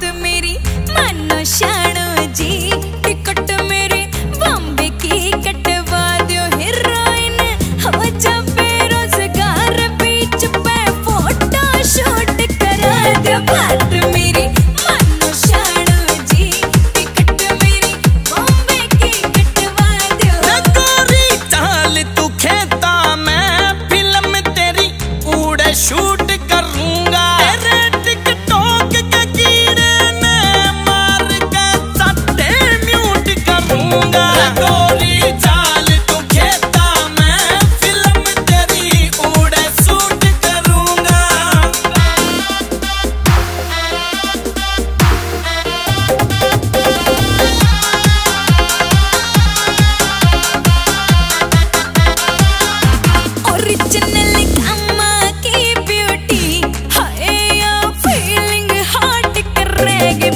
बात मेरी entregue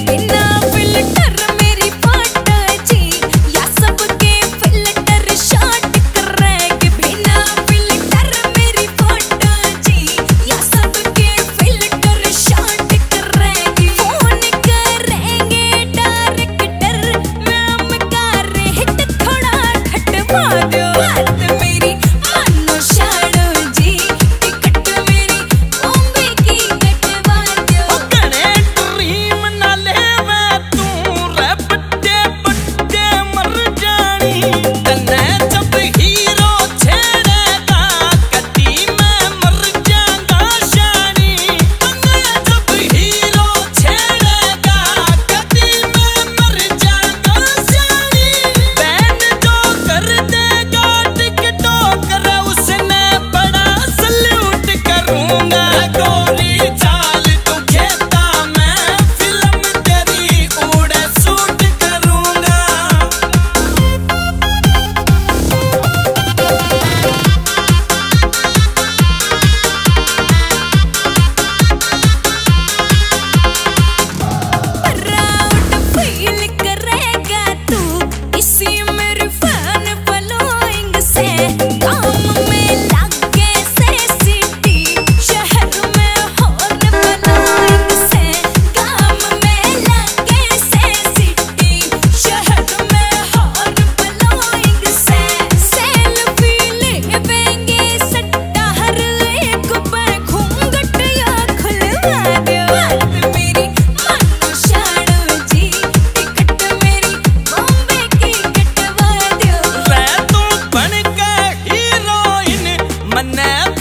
Now.